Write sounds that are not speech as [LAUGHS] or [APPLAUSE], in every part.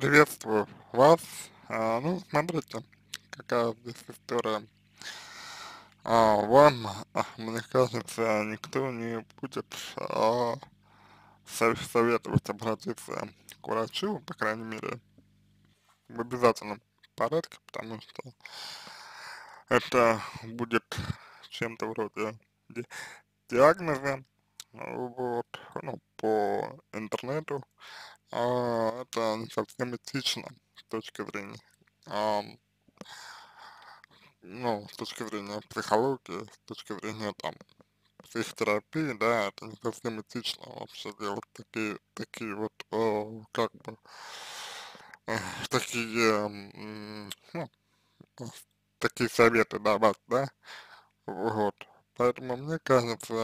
Приветствую вас. А, ну, смотрите, какая здесь история. А, вам, а, мне кажется, никто не будет а, сов- советовать обратиться к врачу, по крайней мере, в обязательном порядке, потому что это будет чем-то вроде ди- диагноза, вот, ну, по интернету, а, это не совсем этично с точки зрения, ам, ну, с точки зрения психологии, с точки зрения там психотерапии, да, это не совсем этично вообще делать такие, такие вот, э, как бы, э, такие, ну, э, такие советы давать, да, вот. Поэтому мне кажется,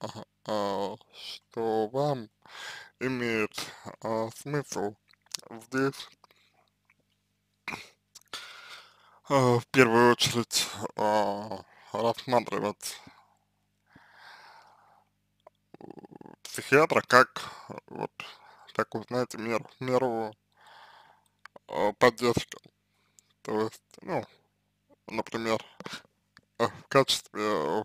а, а, что вам имеет а, смысл здесь а, в первую очередь а, рассматривать психиатра как вот такую, знаете, меру, меру а, поддержки. То есть, ну, например, а, в качестве э,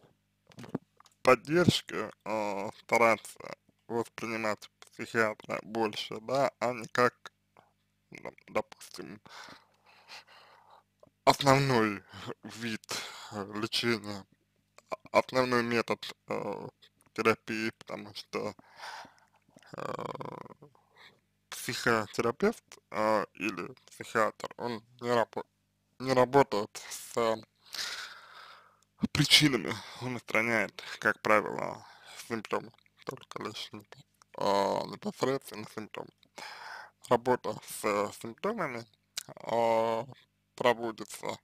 поддержки а, стараться воспринимать психиатра больше, да, а не как, ну, допустим, основной вид э, лечения, а- основной метод э, терапии, потому что э, психотерапевт э, или психиатр, он не, рабо- не работает с причинами, он устраняет, как правило, симптомы, только лишь а, непосредственно симптомы. Работа с симптомами а, проводится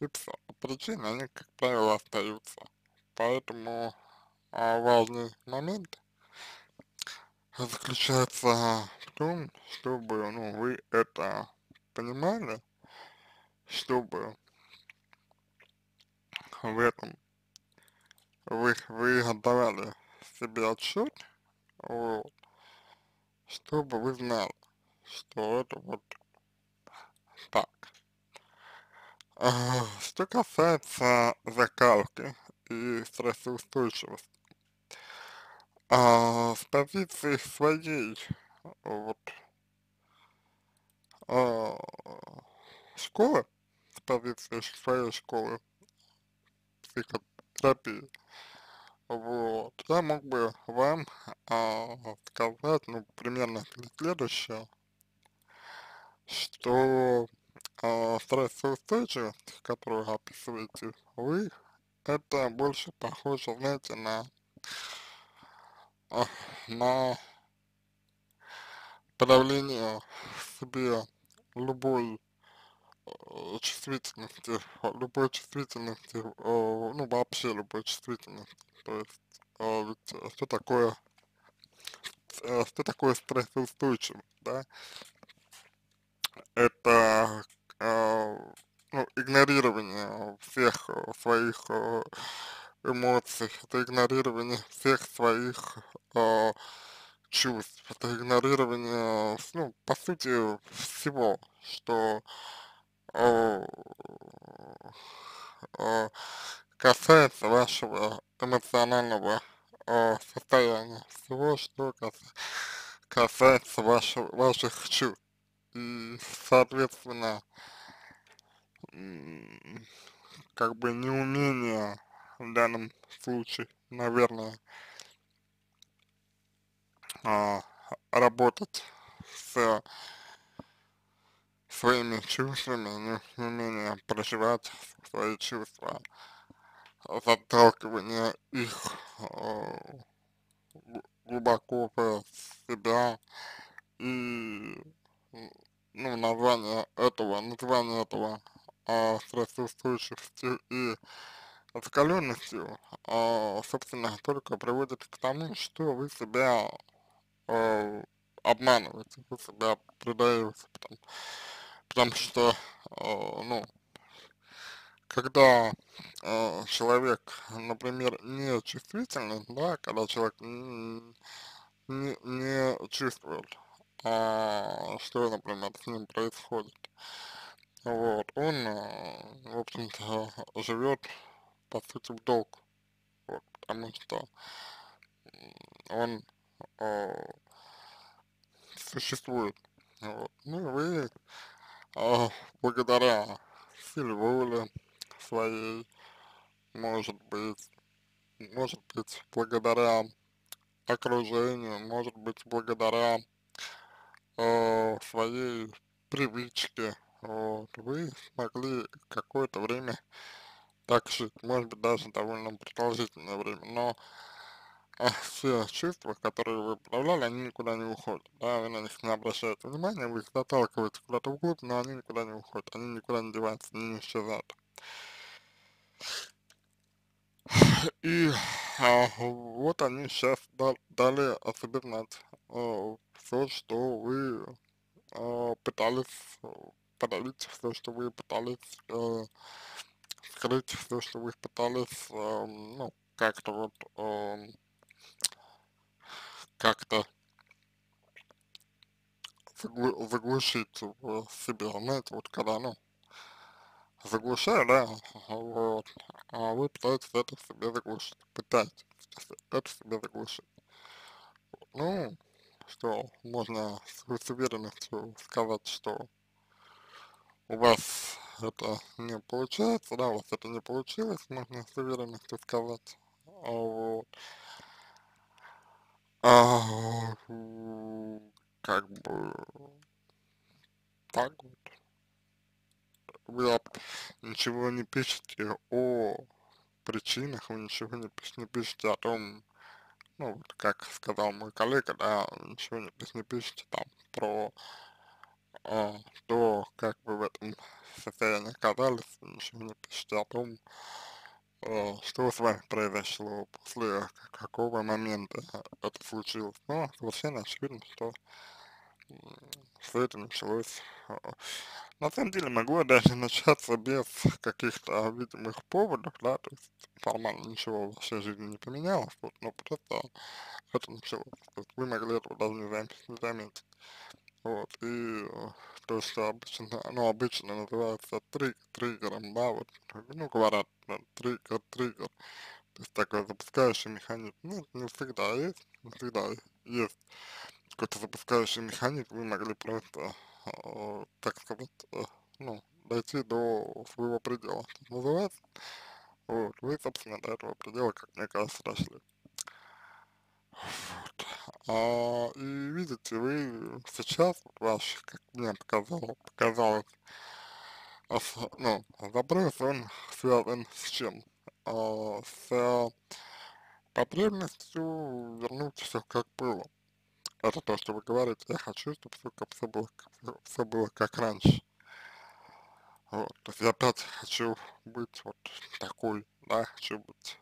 и все. Причины, они, как правило, остаются. Поэтому а, важный момент заключается в том, чтобы, ну, вы это понимали, чтобы в этом вы, вы отдавали себе отчет, вот, чтобы вы знали, что это вот так. А, Что касается закалки и стрессоустойчивости, а, с позиции своей вот а, школы, с позиции своей школы психотерапии, вот, я мог бы вам а, сказать, ну, примерно следующее, что а, стрессоустойчивость, которую описываете вы, это больше похоже, знаете, на, на подавление в себе любой чувствительности, э, любой чувствительности, э, ну вообще любой чувствительности. То есть, э, ведь э, что такое, э, что такое стрессоустойчивость, да? Это э, ну, игнорирование всех э, своих э, эмоций, это игнорирование всех своих э, чувств, это игнорирование, ну, по сути, всего, что э, э, касается вашего эмоционального э, состояния, всего, что кас- касается вашего, ваших чувств. И, соответственно, как бы неумение в данном случае, наверное, а, работать с своими чувствами, не- неумение проживать свои чувства, заталкивание их э, гл- глубоко в себя и ну, название этого, название этого а, стрессоустойчивостью и закаленностью, а, собственно, только приводит к тому, что вы себя э, обманываете, вы себя предаете, потому, потому что, э, ну, когда э, человек, например, не чувствительный, да, когда человек не, не чувствует а, что, например, с ним происходит. Вот, он, а, в общем-то, живет, по сути, в долг, вот, потому что он а, существует, вот. Ну, и вы а, благодаря силе воли своей, может быть, может быть, благодаря окружению, может быть, благодаря э, своей привычке, вот, вы смогли какое-то время так жить, может быть, даже довольно продолжительное время, но все чувства, которые вы проявляли, они никуда не уходят, да, вы на них не обращаете внимания, вы их заталкиваете куда-то вглубь, но они никуда не уходят, они никуда не деваются, они не исчезают. И а, вот они сейчас дали о себе знать. А, все, что вы а, пытались подавить, все, что вы пытались а, скрыть, все, что вы пытались, а, ну, как-то вот, а, как-то заглу заглушить в себе, знаете, вот когда, ну, заглушаю, да, вот, а вы пытаетесь это в себе заглушить, пытаетесь это в себе заглушить. Ну, что можно с уверенностью сказать, что у вас это не получается, да, у вас это не получилось, можно с уверенностью сказать, а вот. А, как бы так вот. Вы ничего не пишете о причинах, вы ничего не, пиш, не пишете о том, ну, вот как сказал мой коллега, да, ничего не, не пишете там про а, то, как вы в этом состоянии оказались, ничего не пишете о том, а, что с вами произошло, после какого момента это случилось. Но совершенно очевидно, что все это началось а, на самом деле могло даже [LAUGHS] начаться без каких-то видимых поводов, да, то есть формально ничего в вашей жизни не поменялось, вот, но просто это началось. То есть вы могли этого даже не заметить. Вот, и то, что обычно, ну, обычно называется триг, триггером, да, вот, ну, говорят, да, триггер, триггер, то есть такой запускающий механизм, ну, не всегда есть, не всегда есть какой-то запускающий механизм, вы могли просто э, так сказать, э, ну, дойти до своего предела, так называется. Вот, вы, собственно, до этого предела, как мне кажется, дошли. А, и видите, вы сейчас, ваш, как мне показало, показалось, ос, ну, запрос, он связан с чем? А, с потребностью вернуть все как было это то, что вы говорите, я хочу, чтобы все, как все, было, все, все было как раньше. Вот, то есть я опять хочу быть вот такой, да, хочу быть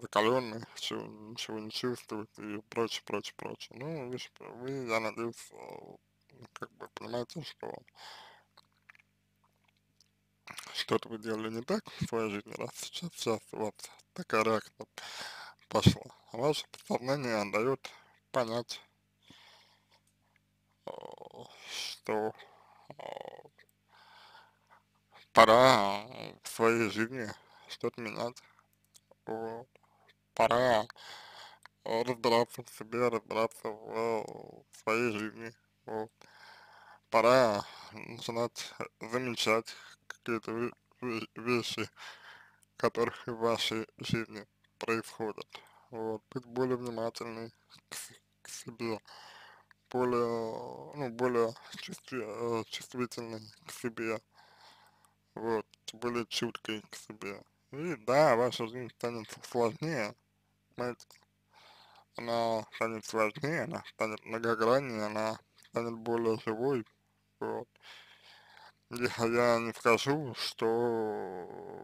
закаленный, хочу ничего не чувствовать и прочее, прочее, прочее. Ну, вы, вы я надеюсь, э, как бы понимаете, что что-то вы делали не так в своей жизни, раз сейчас, сейчас вот такая реакция пошла. Ваше подсознание дает понять, э, что э, пора в своей жизни что-то менять, вот. Пора разбираться в себе, разбираться в своей жизни, вот. пора начинать замечать какие-то вещи, которые в вашей жизни происходят. Вот, быть более внимательной к, к себе, более, ну, более чувств, э, чувствительной к себе, вот, более чуткой к себе. И да, ваша жизнь станет сложнее, знаете, она станет сложнее, она станет многограннее, она станет более живой, вот. Я, я не скажу, что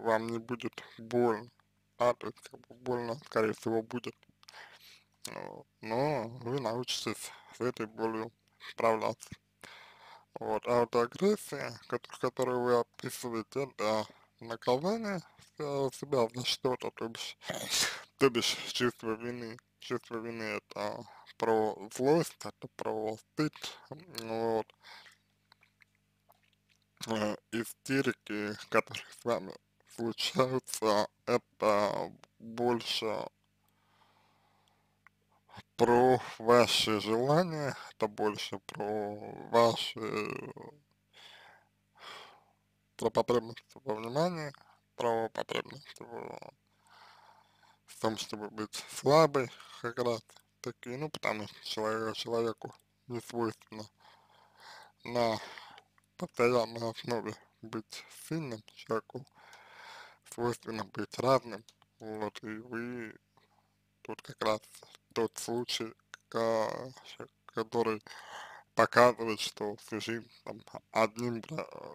вам не будет больно, а, то есть как бы больно, скорее всего, будет. Но вы научитесь с этой болью справляться. Вот, а вот агрессия, которую вы описываете, это наказание себя за что-то, то бишь, то бишь чувство вины. Чувство вины это про злость, это про стыд, вот, э, истерики, которые с вами случаются, это больше про ваши желания, это больше про ваши, про потребность во внимании, про потребность в, в том, чтобы быть слабой, как раз таки, ну, потому что человек, человеку не свойственно на постоянной основе быть сильным, человеку свойственно быть разным, вот, и вы тут как раз тот случай, который показывает, что всю жизнь там, одним,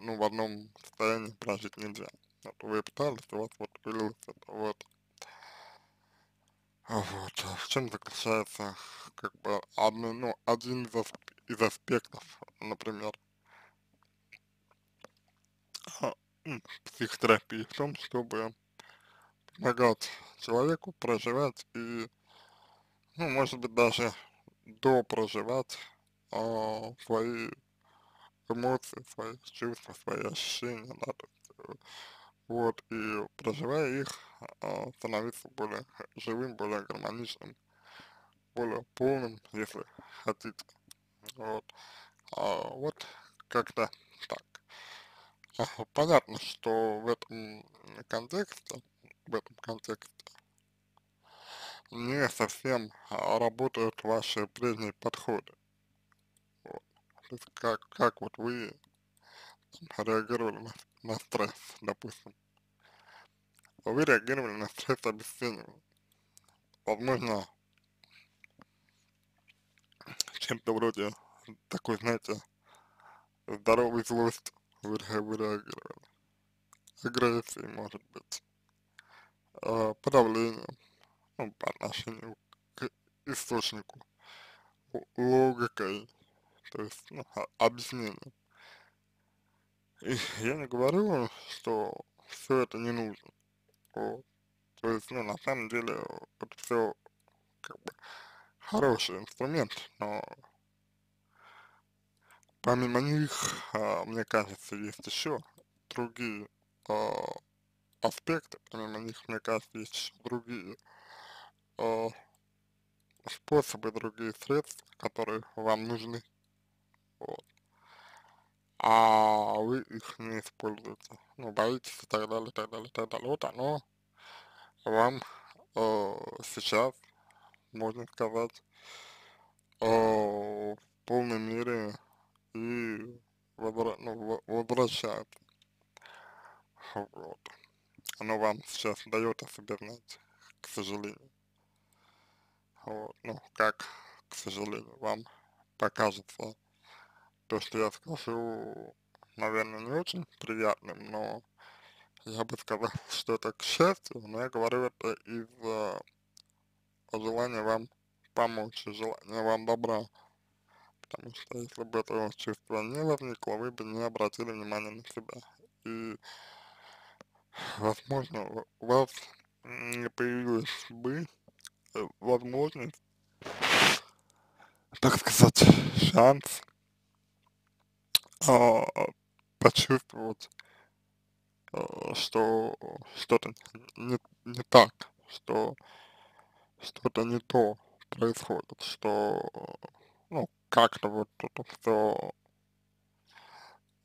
ну, в одном состоянии прожить нельзя. Вот вы пытались, у вас вот вылилось вот. Вот, в чем заключается, как бы, одно, ну, один из, из аспектов, например, психотерапии в том, чтобы помогать человеку проживать и, ну, может быть, даже до проживать а, свои эмоции, свои чувства, свои ощущения, да, то есть, э, вот, и проживая их, а, становиться более живым, более гармоничным, более полным, если хотите, вот, а, вот как-то так. А, понятно, что в этом контексте, в этом контексте не совсем а, работают ваши прежние подходы. Вот. То есть как, как вот вы реагировали на, на стресс, допустим. Вы реагировали на стресс обесценивания. Возможно, чем-то вроде такой, знаете, здоровой злости вы, вы реагировали. Агрессией, может быть. Э, подавлением ну, по отношению к источнику, логикой, то есть ну, объяснением. И я не говорю, что все это не нужно. Вот. То есть, ну, на самом деле, это все как бы хороший инструмент, но помимо них, а, мне кажется, есть еще другие а, аспекты, помимо них, мне кажется, есть еще другие э, способы, другие средства, которые вам нужны. Вот. А вы их не используете. Ну, боитесь и так далее, и так далее, и так далее. Вот оно вам э, сейчас, можно сказать, э, в полной мере и возвра ну, возвращает. Вот. Оно вам сейчас дает о себе знать, к сожалению. Вот, ну, как, к сожалению, вам покажется то, что я скажу, наверное, не очень приятным, но я бы сказал, [LAUGHS] что это к счастью, но я говорю это из-за желания вам помочь, желания вам добра. Потому что если бы этого чувства не возникло, вы бы не обратили внимания на себя. И, возможно, у вас не появилось бы Э, возможность, так сказать, шанс а, почувствовать, а, что что-то не, не так, что что-то не то происходит, что, ну, как-то вот это все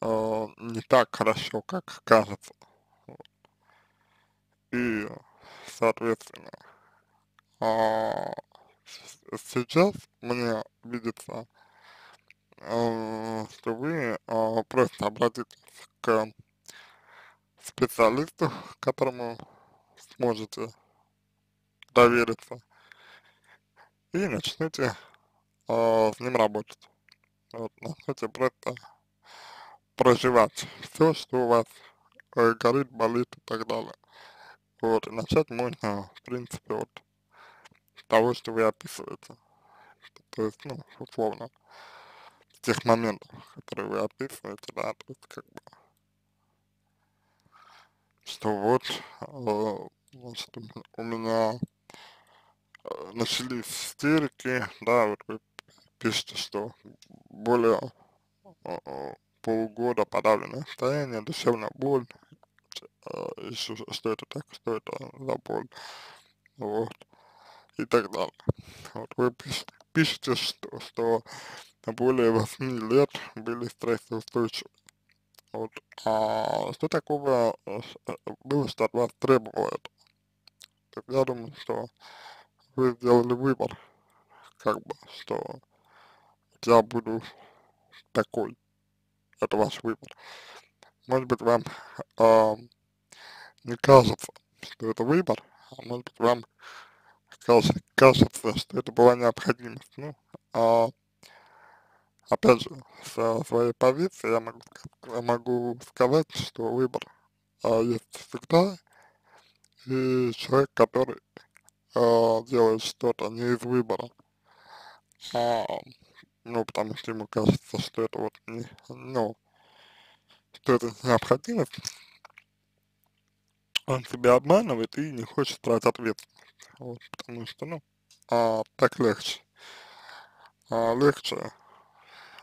а, не так хорошо, как кажется. И, соответственно, а, сейчас мне видится, что вы а, просто обратитесь к специалисту, которому сможете довериться, и начнете а, с ним работать. Вот, начнете просто проживать все, что у вас э, горит, болит и так далее. Вот, и начать можно, в принципе, вот того, что вы описываете. То есть, ну, условно, тех моментов, которые вы описываете, да, то есть, как бы, что вот, э, значит, у меня э, начались истерики, да, вот вы пишете, что более э, полугода подавленное состояние, душевная боль, э, еще что это так, что это за боль, вот, и так далее. Вот вы пиш, пишете, что, что более 8 лет были стрессоустойчивы. Вот, а что такого э, э, было, что от вас требовало это? Так я думаю, что вы сделали выбор, как бы, что я буду такой, это ваш выбор. Может быть, вам э, не кажется, что это выбор, а может быть, вам кажется, кажется, что это была необходимость. Ну, а, опять же, со своей позиции я могу, я могу сказать, что выбор а, есть всегда, и человек, который а, делает что-то не из выбора, а, ну, потому что ему кажется, что это вот не, ну, что это необходимость, он себя обманывает и не хочет брать ответственность, вот, потому что, ну, а, так легче, а, легче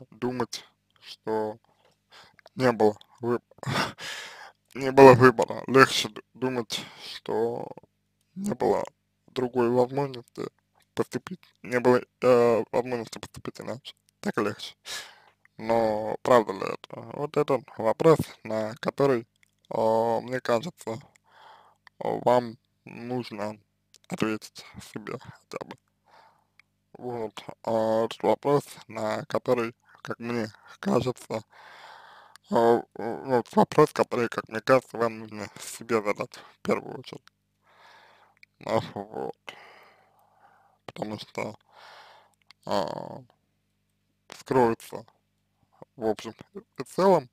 думать, что не было выбора, [LAUGHS] не было выбора, легче думать, что не было другой возможности поступить, не было э, возможности поступить иначе, так легче. Но правда ли это? Вот этот вопрос, на который, э, мне кажется, вам нужно ответить себе хотя бы. Вот, а этот вопрос, на который, как мне кажется, а, вот вопрос, который, как мне кажется, вам нужно себе задать в первую очередь. А, вот. Потому что а, скроется, в общем и целом,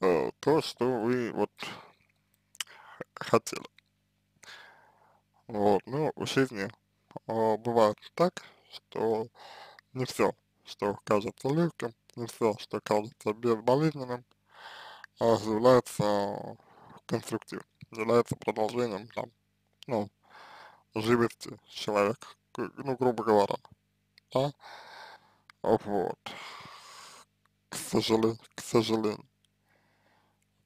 а, то, что вы вот хотели. Вот, ну, в жизни а, бывает так, что не все, что кажется легким, не все, что кажется безболезненным, а является конструктивным, является продолжением там, ну, живости человека, ну, грубо говоря, да, вот, к сожалению, к сожалению.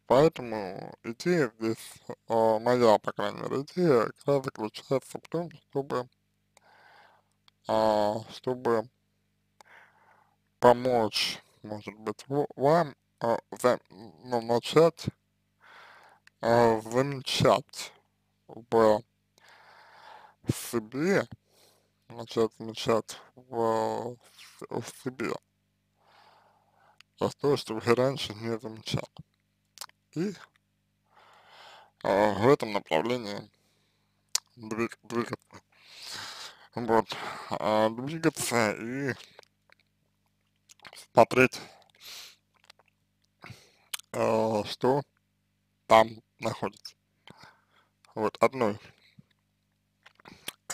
Поэтому идея здесь, э, моя, по крайней мере, идея как раз заключается в том, чтобы, э, чтобы помочь, может быть, вам э, за, ну, начать э, замечать в себе, начать замечать в, в себе то, что вы раньше не замечали. И а, в этом направлении двиг, двигаться. Вот. А, двигаться и смотреть, а, что там находится. Вот, одной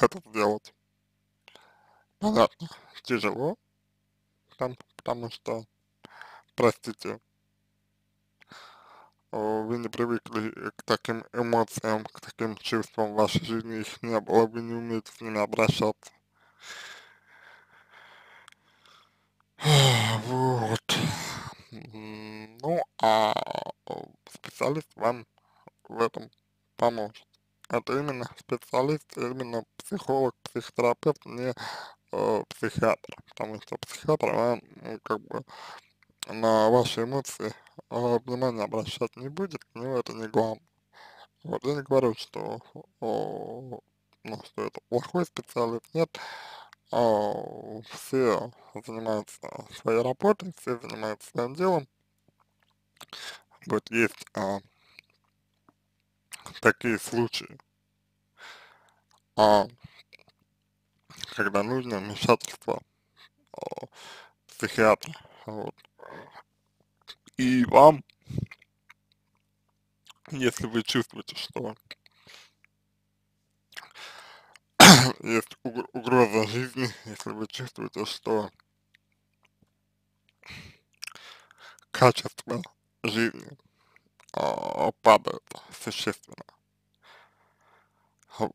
это сделать. Понятно, тяжело, там, потому что, простите, вы не привыкли к таким эмоциям, к таким чувствам в вашей жизни, их не было, вы не умеете с ними обращаться. Вот. Ну, а специалист вам в этом поможет. Это именно специалист, именно психолог, психотерапевт, не э, психиатр, потому что психиатр вам, ну, как бы, на ваши эмоции э, внимания обращать не будет, но это не главное. Вот я не говорю, что, о, ну, что это плохой специалист, нет. О, все занимаются своей работой, все занимаются своим делом. Вот есть а, такие случаи, а, когда нужно вмешательство а, психиатра. Вот. И вам, если вы чувствуете, что есть угроза жизни, если вы чувствуете, что качество жизни э, падает существенно,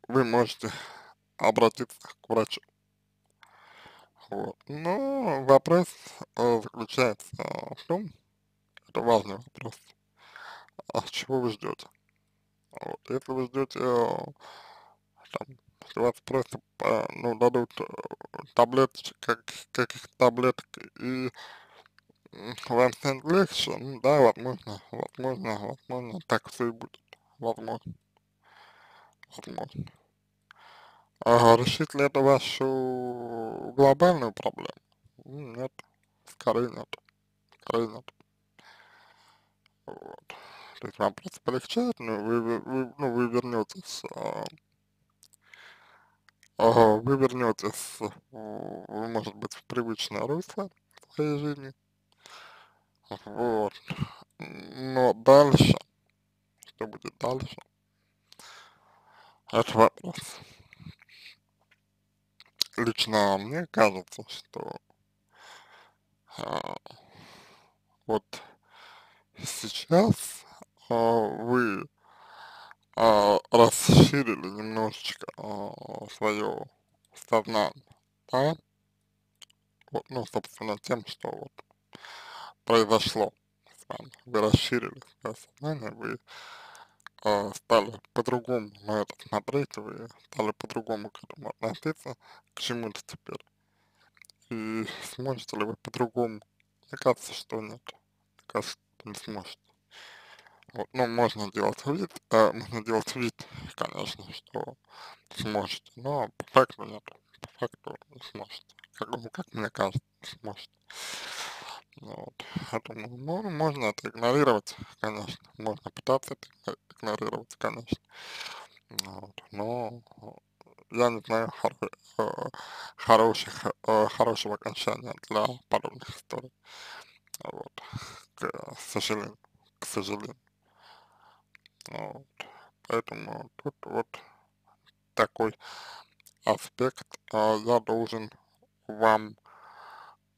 вы можете обратиться к врачу. Вот. Но вопрос э, заключается в том, это важный вопрос, а чего вы ждете? Вот. Если вы ждете, э, там, если вас просто, э, ну, дадут э, таблеточек, как, каких таблеток и вам станет легче, ну да, возможно, возможно, возможно, так все и будет, возможно, возможно. А решит ли это вашу глобальную проблему? Нет, скорее нет, скорее нет. Вот. То есть вам просто полегчает, но вы, вы, ну, вы вернетесь, а, а, вы вернетесь, может быть, в привычное русло своей жизни, вот. Но дальше, что будет дальше, это вопрос. Лично мне кажется, что а, вот сейчас а, вы а, расширили немножечко а, свое сознание, да, вот, ну, собственно, тем, что вот произошло с вами. Вы расширили свое сознание, вы э, стали по-другому на это смотреть, вы стали по-другому к этому относиться, к чему-то теперь. И сможете ли вы по-другому? Мне кажется, что нет. Мне кажется, не сможете. Ну, можно делать вид, э, можно делать вид, конечно, что сможете, но по факту нет, по факту не сможете. Как, ну, как мне кажется, не сможете. Вот. Поэтому, ну, можно это игнорировать, конечно, можно пытаться это игнорировать, конечно. Вот. Но я не знаю хоро э, хороших, э, хорошего окончания для подобных историй. Вот. К сожалению, к сожалению. Вот. Поэтому тут вот такой аспект э, я должен вам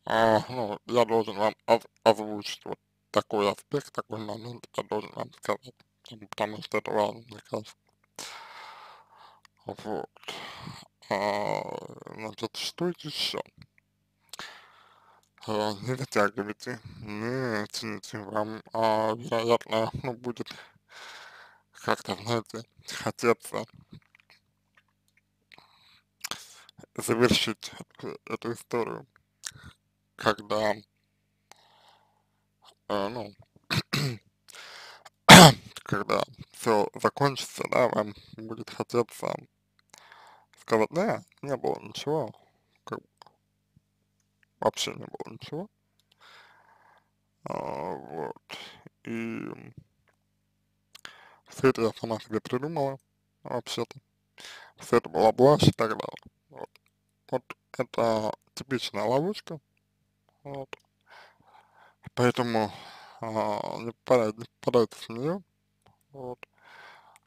а, ну, я должен вам оз озвучить вот такой аспект, такой момент, я должен вам сказать, потому что это важно, мне кажется. Вот. А, значит, что еще? А, не затягивайте, не тяните, вам, а, вероятно, ну, будет как-то, знаете, хотеться завершить эту, эту историю когда, э, ну, [COUGHS] когда все закончится, да, вам будет хотеться сказать, да, не было ничего, как вообще не было ничего, а, вот, и все это я сама себе придумала, вообще-то, все это была блажь и так далее, вот, вот это типичная ловушка, вот. Поэтому а, не попадайте, не попадайте в нее. Вот.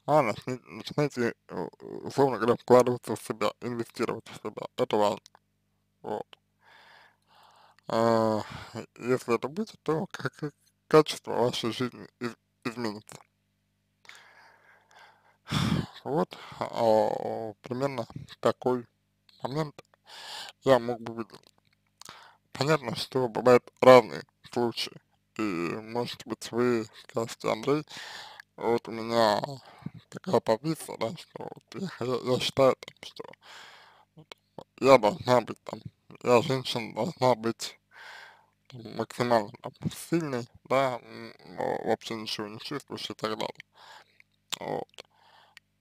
А начинайте, э, условно говоря, вкладываться в себя, инвестировать в себя. Это важно. Вот. А, если это будет, то как, качество вашей жизни из, изменится. Вот а, примерно такой момент я мог бы выделить понятно, что бывают разные случаи. И, может быть, вы скажете, Андрей, вот у меня такая позиция, да, что вот я, я, я считаю, там, что вот, я должна быть там, я женщина должна быть там, максимально там, сильной, да, вообще ничего не чувствуешь и так далее. Вот.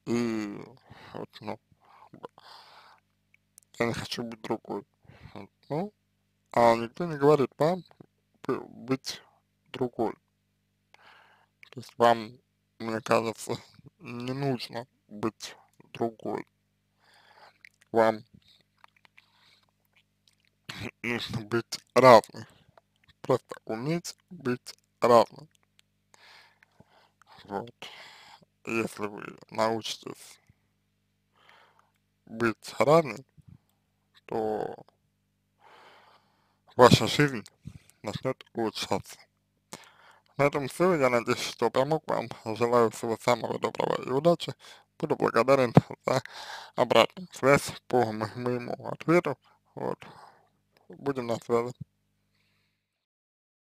И вот, ну, я не хочу быть другой. Вот, ну, а никто не говорит вам быть другой. То есть вам, мне кажется, не нужно быть другой. Вам [COUGHS] нужно быть равным. Просто уметь быть равным. Вот. Если вы научитесь быть равным, то ваша жизнь начнет улучшаться. На этом все. Я надеюсь, что помог вам. Желаю всего самого доброго и удачи. буду благодарен за обратную связь по мо моему ответу, вот, будем на связи.